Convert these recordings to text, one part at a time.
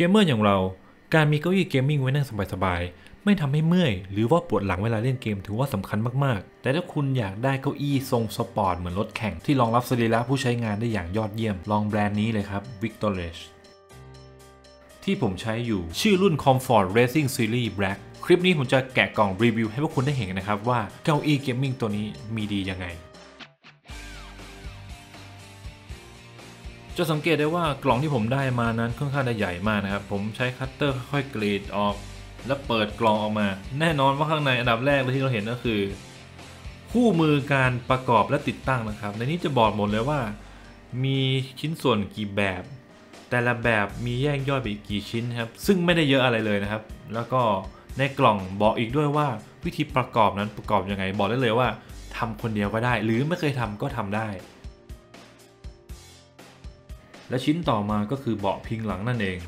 เกมเมอร์อย่างเรา การมีเก้าอี้เกมมิ่งไว้นั่งสบายๆ ไม่ทำให้เมื่อย หรือว่าปวดหลังเวลาเล่นเกมถือว่าสำคัญมากๆ แต่ถ้าคุณอยากได้เก้าอี้ทรงสปอร์ตเหมือนรถแข่งที่รองรับสรีระผู้ใช้งานได้อย่างยอดเยี่ยม ลองแบรนด์นี้เลยครับ Victorage ที่ผมใช้อยู่ชื่อรุ่น Comfort Racing Series Black คลิปนี้ผมจะแกะกล่องรีวิวให้พวกคุณได้เห็นนะครับว่าเก้าอี้เกมมิ่งตัวนี้มีดียังไง จะสังเกตได้ว่ากล่องที่ผมได้มานั้นค่อนข้างจะใหญ่มากนะครับ ผมใช้คัตเตอร์ค่อยๆกรีดออก แล้วเปิดกล่องออกมา แน่นอนว่าข้างในอันดับแรกเลยที่เราเห็นก็คือ คู่มือการประกอบและติดตั้งนะครับ ในนี้จะบอกหมดเลยว่า มีชิ้นส่วนกี่แบบ แต่ละแบบมีแยกย่อยไปอีกกี่ชิ้นครับ ซึ่งไม่ได้เยอะอะไรเลยนะครับ แล้วก็ในกล่องบอกอีกด้วยว่าวิธีประกอบนั้นประกอบยังไง บอกได้เลยว่าทำคนเดียวก็ได้ หรือไม่เคยทำก็ทำได้ และชิ้นต่อมาก็คือเบาะพิงหลังนั่นเอง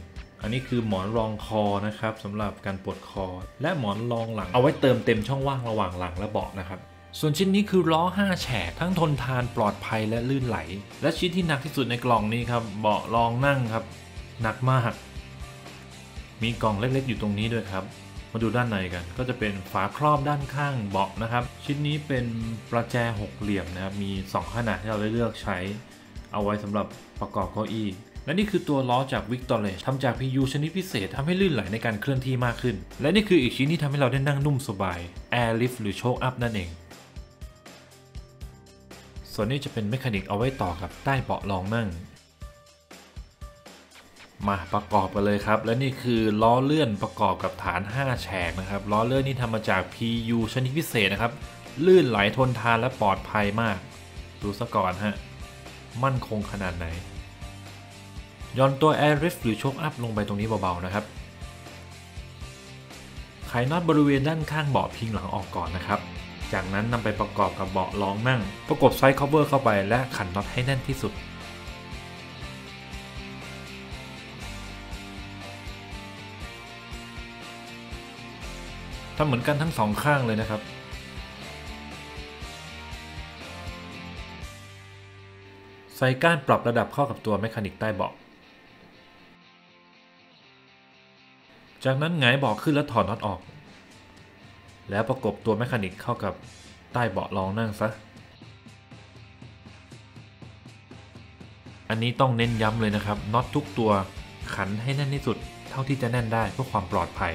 อันนี้คือหมอนรองคอนะครับสำหรับการปวดคอ และหมอนรองหลังเอาไว้เติมเต็มช่องว่างระหว่างหลังและเบาะนะครับส่วนชิ้นนี้คือล้อ 5 แฉกทั้งทนทานปลอดภัยและลื่นไหล และชิ้นที่หนักที่สุดในกล่องนี้ครับ เบาะรองนั่งครับ หนักมาก มีกล่องเล็กๆ อยู่ตรงนี้ด้วยครับ มาดูด้านในกัน ก็จะเป็นฝาครอบด้านข้างเบาะนะครับ ชิ้นนี้เป็นประแจหกเหลี่ยมนะครับ มี 2 ขนาดที่เราได้เลือกใช้ เอาไว้สำหรับประกอบเก้าอี้ และนี่คือตัวล้อจาก Victor Edge ทำจาก PU ชนิดพิเศษทำให้ลื่นไหลในการเคลื่อนที่มากขึ้น และนี่คืออีกชิ้นที่ทำให้เราได้นั่งนุ่มสบาย Air Lift หรือ Choke Up นั่นเอง ส่วนนี้จะเป็นเมคานิกเอาไว้ต่อกับใต้เบาะรองนั่งมาประกอบกันเลยครับ และนี่คือล้อเลื่อนประกอบกับฐาน 5 แฉกนะครับล้อเลื่อนนี่ทำมาจาก PU ชนิดพิเศษนะครับ ลื่นไหลทนทานและปลอดภัยมาก ดูซะก่อนฮะ มั่นคงขนาดไหนหย่อนตัว Air Lift หรือโช้คอัพลงไปตรงนี้เบาๆนะครับ ไขน็อตบริเวณด้านข้างเบาะพิงหลังออกก่อนนะครับ จากนั้นนำไปประกอบกับเบาะรองนั่ง ประกบ side cover เข้าไปและขันน็อตให้แน่นที่สุด ทำเหมือนกันทั้งสองข้างเลยนะครับ ใส่ก้านปรับระดับเข้ากับตัว mechanic ใต้เบาะ จากนั้นหงายเบาะขึ้นแล้วถอดน็อตออก แล้วประกบตัว mechanic เข้ากับใต้เบาะรองนั่งซะ อันนี้ต้องเน้นย้ำเลยนะครับน็อตทุกตัวขันให้แน่นที่สุดเท่าที่จะแน่นได้เพื่อความปลอดภัย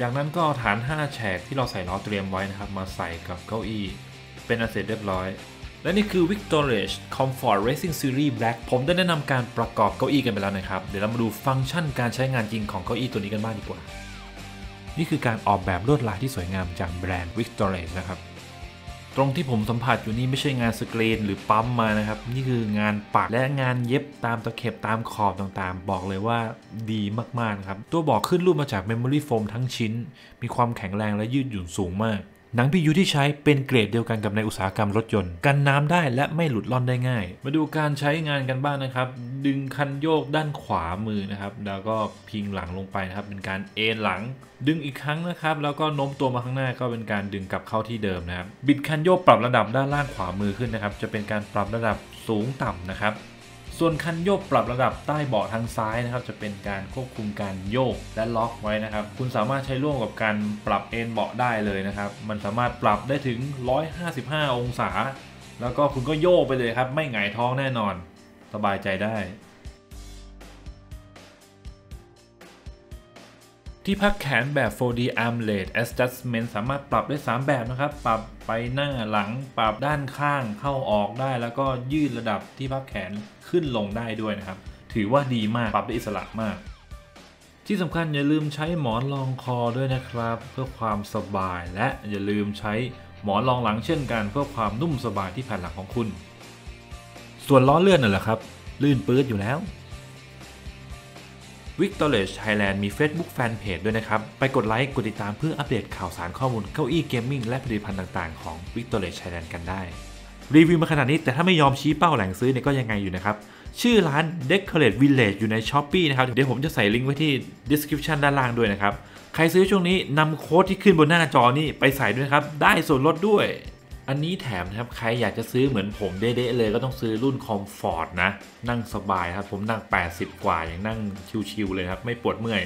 จากนั้นก็เอาฐาน 5 แฉกที่เราใส่ล้อเตรียมไว้นะครับ มาใส่กับเก้าอี้ เป็นอันเสร็จเรียบร้อย และนี่คือ Victorage Comfort Racing Series Black ผมได้แนะนำการประกอบเก้าอี้กันไปแล้วนะครับ เดี๋ยวเรามาดูฟังก์ชันการใช้งานจริงของเก้าอี้ตัวนี้กันบ้างดีกว่า นี่คือการออกแบบลวดลายที่สวยงามจากแบรนด์ Victorage นะครับ ตรงที่ผมสัมผัสอยู่นี่ไม่ใช่งานสกรีนหรือปั๊มมานะครับ นี่คืองานปักและงานเย็บตามตะเข็บตามขอบต่างๆ บอกเลยว่าดีมากๆครับ ตัวเบาะขึ้นรูปมาจาก memory foam ทั้งชิ้น มีความแข็งแรงและยืดหยุ่นสูงมาก หนัง PU ที่ใช้เป็นเกรดเดียวกันกับในอุตสาหกรรมรถยนต์ กันน้ำได้และไม่หลุดร่อนได้ง่าย มาดูการใช้งานกันบ้างนะครับ ดึงคันโยกด้านขวามือนะครับ แล้วก็พิงหลังลงไปนะครับ เป็นการเอนหลัง ดึงอีกครั้งนะครับ แล้วก็โน้มตัวมาข้างหน้าก็เป็นการดึงกลับเข้าที่เดิมนะครับ บิดคันโยกปรับระดับด้านล่างขวามือขึ้นนะครับ จะเป็นการปรับระดับสูงต่ำนะครับ ส่วนคันโยกปรับระดับใต้เบาะทางซ้ายนะครับ จะเป็นการควบคุมการโยกและล็อกไว้นะครับ คุณสามารถใช้ร่วมกับการปรับเอนเบาะได้เลยนะครับ มันสามารถปรับได้ถึง 155 องศา แล้วก็คุณก็โยกไปเลยครับ ไม่หงายท้องแน่นอน สบายใจได้ ที่พักแขนแบบ 4D Armlet Adjustment สามารถปรับได้ 3 แบบนะครับ ปรับไปหน้าหลัง ปรับด้านข้างเข้าออกได้ แล้วก็ยืดระดับที่พักแขนขึ้นลงได้ด้วยนะครับ ถือว่าดีมากปรับได้อิสระมาก ที่สำคัญอย่าลืมใช้หมอนรองคอด้วยนะครับ เพื่อความสบายและอย่าลืมใช้หมอนรองหลังเช่นกัน เพื่อความนุ่มสบายที่แผ่นหลังของคุณ ส่วนล้อเลื่อนนั่นแหละครับลื่นปื๊ดอยู่แล้ว Victorage Thailand มี Facebook Fanpage ด้วยนะครับ ไปกดไลค์กดติดตามเพื่ออัปเดตข่าวสารข้อมูลเก้าอี้เกมมิ่งและผลิตภัณฑ์ต่างๆของ Victorage Thailand กันได้ รีวิวมาขนาดนี้แต่ถ้าไม่ยอมชี้เป้าแหล่งซื้อเนี่ยก็ยังไงอยู่นะครับ ชื่อร้าน Decorate Village อยู่ใน Shopee นะครับ เดี๋ยวผมจะใส่ลิงก์ไว้ที่ description ด้านล่างด้วยนะครับ ใครซื้อช่วงนี้นำโค้ดที่ขึ้นบนหน้าจอนี่ไปใส่ด้วยครับ ได้ส่วนลดด้วย อันนี้แถมนะครับใครอยากจะซื้อเหมือนผมเด๊ะๆเลยก็ต้องซื้อรุ่น Comfort นะ นั่งสบายครับผมนั่ง 80 กว่าอย่างนั่งชิวๆเลยครับไม่ปวดเมื่อย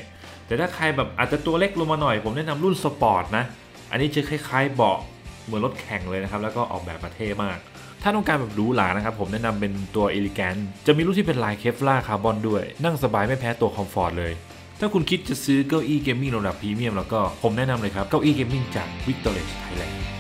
แต่ถ้าใครแบบอาจจะตัวเล็กลงมาหน่อย ผมแนะนำรุ่นสปอร์ตนะ อันนี้จะคล้ายๆเบาะเหมือนรถแข่งเลยนะครับแล้วก็ออกแบบมาเท่มาก ถ้าต้องการแบบหรูหรานะครับผมแนะนำเป็นตัว Elegant จะมีรุ่นที่เป็นลาย Kevlar carbon ด้วย นั่งสบายไม่แพ้ตัว Comfort เลยถ้าคุณคิดจะซื้อเก้าอี้เกมมิ่งระดับพรีเมียมแล้วก็ผมแนะนำเลยครับ เก้าอี้เกมมิ่งจาก Victorage Thailand